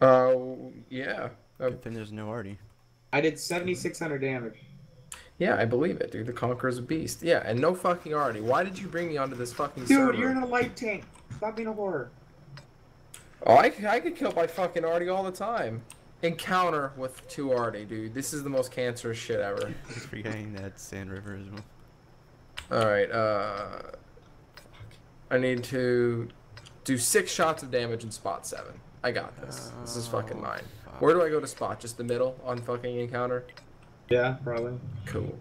Uh, yeah. Uh, Good thing there's no arty. I did 7,600 damage. yeah, I believe it, dude. The Conqueror's a beast. Yeah, and no fucking arty. Why did you bring me onto this fucking Dude, server? you're in a light tank. Stop being a horror. Oh, I, I get killed by fucking arty all the time. Encounter with two arty, dude. This is the most cancerous shit ever. Just forgetting that Sand River as well. Alright, uh... I need to do six shots of damage in spot seven. I got this. This is fucking mine. Where do I go to spot? Just the middle on fucking encounter? Yeah, probably. Cool.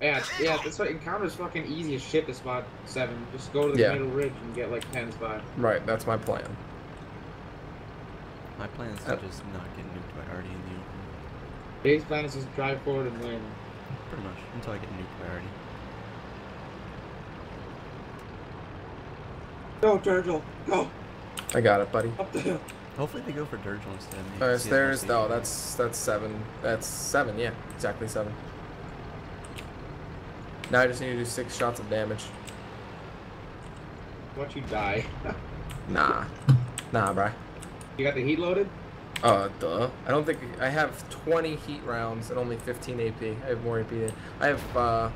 Yeah, yeah, that's what encounter's fucking easy as shit to spot seven. Just go to the Yeah. middle ridge and get like 10 spots. Right, that's my plan. My plan is to Uh, just not get nuked by arty in the open. Base plan is just drive forward and win. Pretty much. Until I get nuked by arty. Go, Turtle. Go. I got it, buddy. Up the hill. Hopefully they go for Durgel instead. and you Uh, can see it there's mostly- no, that's that's seven. That's seven, yeah, exactly seven. Now I just need to do six shots of damage. Watch you die. Nah, nah, bruh. You got the heat loaded? Uh, duh. I don't think I have 20 heat rounds and only 15 AP. I have more AP. I have. uh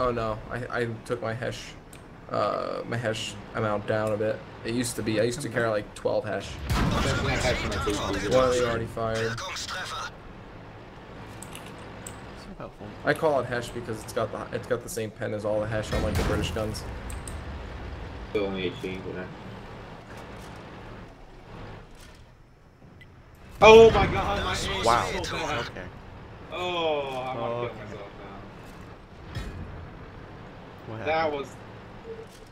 Oh no, I I took my hesh, uh my hash amount down a bit. It used to be I used to carry like 12 hash. Especially not catching my face. One of the already fired. I call it hash because it's got the it's got the same pen as all the hesh on like the British guns. Still only 18, but Oh my god, my aim Wow. is so bad. Okay. Oh, I'm gonna Okay. kill myself now. What That was.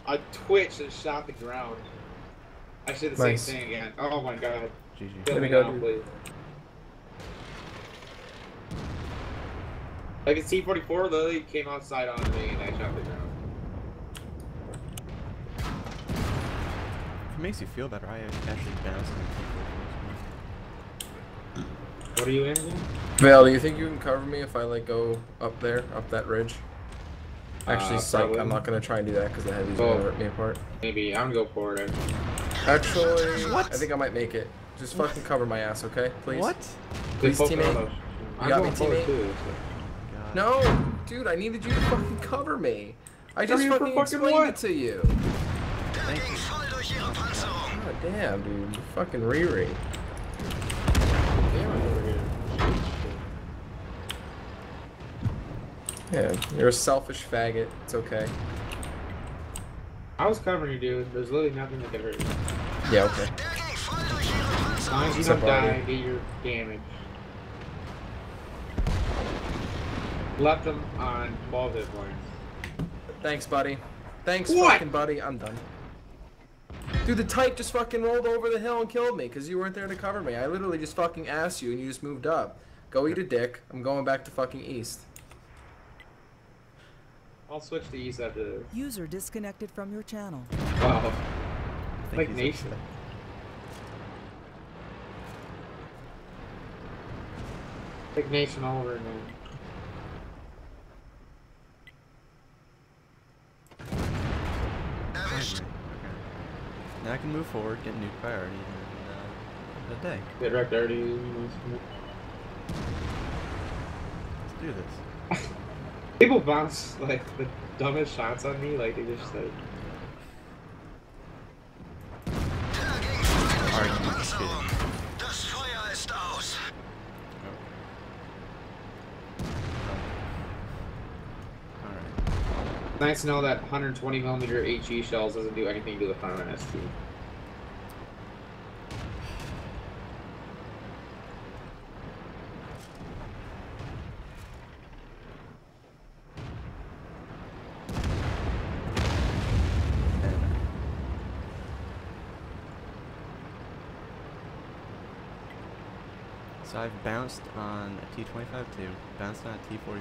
I twitched and shot the ground. I should the Nice. same thing again. Oh my god. GG. Kill Way me to go, now, dude. please. Like a C-44 literally came outside on me and I shot the ground. If it makes you feel better, I actually bounced in the What are you in? again? Vale, do you think you can cover me if I like go up there, up that ridge? Actually, Uh, psych. I'm not gonna try and do that because the heavy's Oh. gonna rip me apart. Maybe. I'm gonna go for it. Actually, I think I might make it. Just fucking cover my ass, okay? Please. What? Please, Good teammate. photo. I'm got me, for teammate? too, so- No, dude, I needed you to fucking cover me. I just you for fucking fucking explained what? it to you. Thank you. God damn, dude. You Fucking Riri. Damn, I'm over here. Yeah, you're a selfish faggot. It's okay. I was covering you, dude. There's literally nothing that could hurt you. Yeah, okay. As long as you don't die, get your damage. Left them on 12 hit points. Thanks, buddy. Thanks, What? fucking buddy. I'm done. Dude, the type just fucking rolled over the hill and killed me because you weren't there to cover me. I literally just fucking asked you and you just moved up. Go eat a dick. I'm going back to fucking east. I'll switch to east after this. User disconnected from your channel. Wow. I Like nation. upset. Big nation all over again. Okay. Now I can move forward, get new by arty, and uh, a day. Get wrecked already. Let's do this. People bounce like the dumbest shots on me, like they just like. arty, you kidding. Das Feuer ist aus. Alright. Nice to know that 120 millimeter HE shells doesn't do anything to the front of an ST. So I've bounced on a T25 too, bounced on a T44,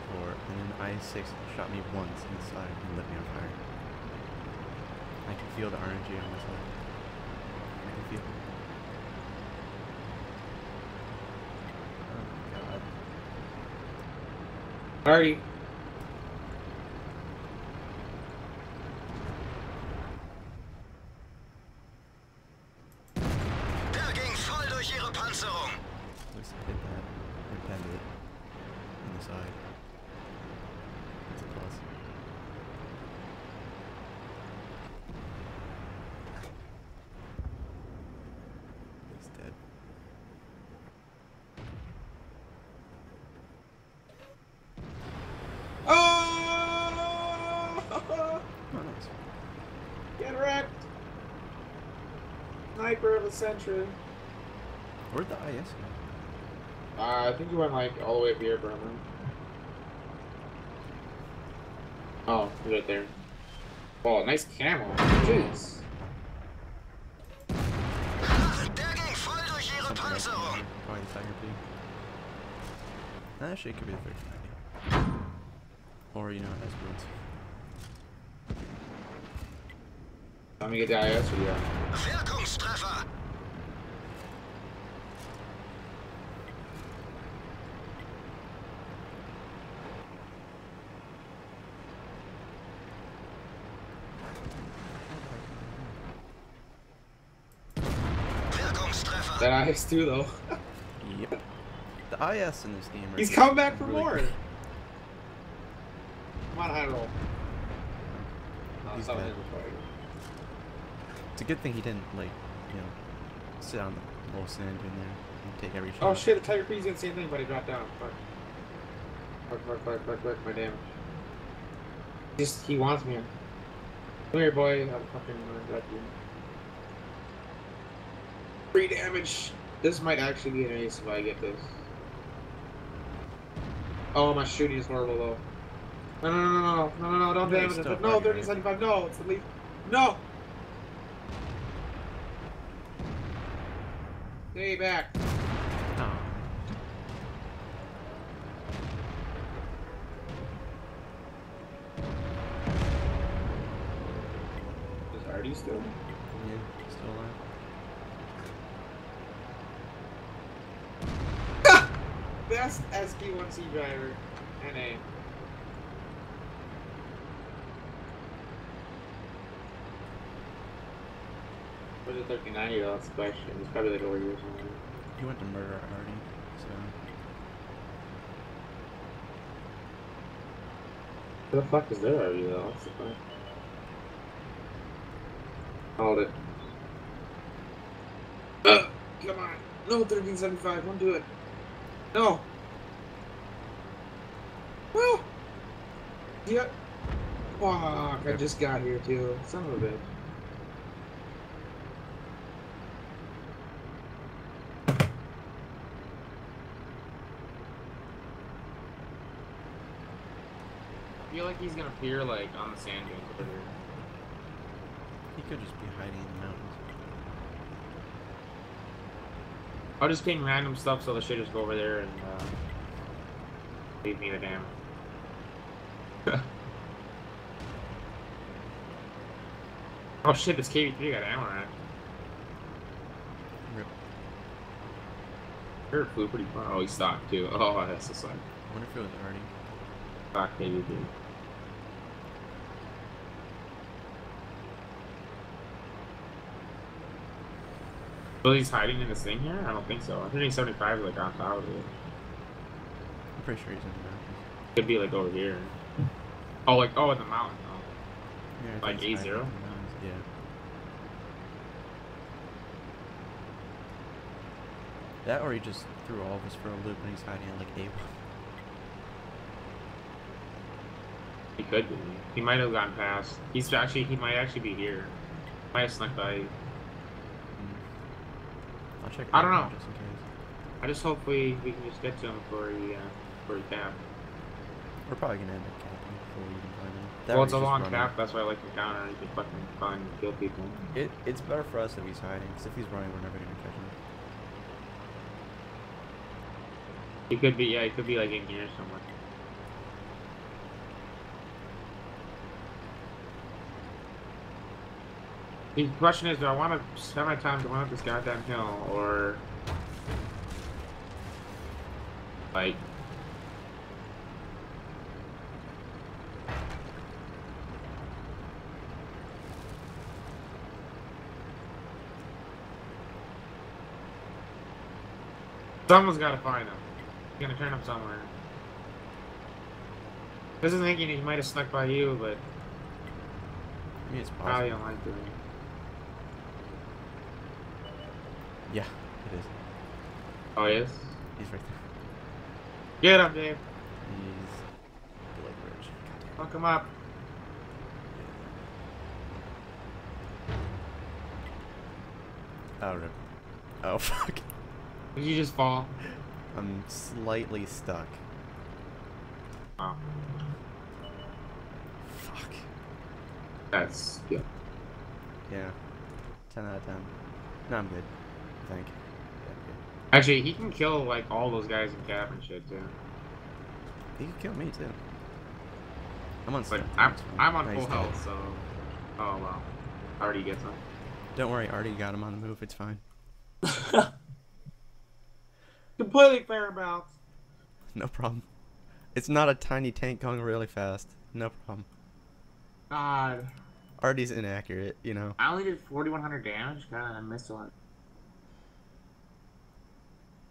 and then I6 shot me once inside and lit me on fire. I can feel the RNG on my myself. I can feel it. Oh my god. Alrighty. Like hit that. Or penned it. On the side. That's a plus. He's dead. Oh! Oh, nice. Get wrecked! Sniper of the century. Where'd the IS go? Uh, I think you went like all the way up here, Berman. Oh, he's right there. Oh, nice camo. Jeez. Der ging voll durch ihre Something like Panzerung. Probably the Tiger P. Actually, it could be the 1390. Or, you know, it has boots. Let me get the IS for you. Wirkungstreffer. Wirkungstreffer. That IS too, though. Yep. The IS in this game. He's coming back for really more. good. Come on, high roll. Oh, He's it's not dead. It's a good thing he didn't, like, you know, sit on the low sand in there and take every oh, shot. Oh shit, the Tiger P's did the same thing, but he dropped down. Fuck. Fuck, fuck, fuck, fuck, fuck, my damage. Just, he wants me. Come here, boy. I'm fucking got you. Free damage. This might actually be an ace if I get this. Oh, my shooting is horrible though. No, no, no, no, no, no, no, don't damage it. No, fucking 30, 75, no, it's the lead. No! Stay back. Oh. Is arty still? Yeah, still alive. Best SQ1C driver, NA. Where's the 1390 though? That's the question. It's probably like over here somewhere. He went to murder already, so. Where the fuck is there already though? That's the point. Hold it. Come on. No, 1375. Don't do it. No. No. Yep. Fuck. I just got here too. Son of a bitch. I feel like he's gonna appear like on the sand dunes over here. He could just be hiding in the mountains. I'll just ping random stuff so the shit just go over there and uh, leave me the damn. oh shit, this KV3 got ammo rack. Rip. Sure, flew pretty far. Oh, he stopped too. Oh, that's just like I wonder if it was already. stock KV3. He's hiding in this thing here? I don't think so. I think he's 75 like on top of it. I'm pretty sure he's in the mountains. Could be like over here. Oh, like oh, in the mountain. Oh. Yeah, Like think A0? mountains, Yeah. That or he just threw all of us for a loop and he's hiding at like A1. He could be. He might have gone past. He's actually. He might actually be here. Might have snuck by. I'll check. I don't know. Just in case. I just hope we we can just get to him before he uh, before he cap. We're probably gonna end up camping before we even find him. That well, it's a long running. cap. That's why I like the counter. You can fucking find and kill people. It, it's better for us if he's hiding, because if he's running, we're never gonna catch him. He could be. Yeah, he could be like in here somewhere. The question is, do I want to spend my time going up this goddamn hill, or like Someone's gotta find him. He's gonna turn up somewhere. This is thinking he might have snuck by you, but I mean, it's probably possible. unlikely. Yeah, it is. Oh, yes? He's right there. Get him, Dave. He's below the bridge. Fuck him up. Oh, rip. Oh, fuck. Did you just fall? I'm slightly stuck. Oh, Fuck. that's yeah. Yeah. 10 out of 10. No, I'm good. I think. Yeah, I'm good. Actually, he can kill like all those guys in cap and shit too. He could kill me, too. I'm on But I'm. I'm on No, full dead. health, so oh well. Already gets him. Don't worry, I already got him on the move. It's fine. Completely fair bounce. No problem. It's not a tiny tank going really fast. No problem. God, arty's inaccurate, you know. I only did 4,100 damage. God, I missed a lot.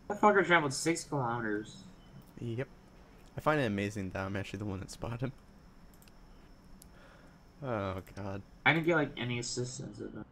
That fucker traveled six kilometers. Yep. I find it amazing that I'm actually the one that spotted him. Oh god. I didn't get like any assistance of him.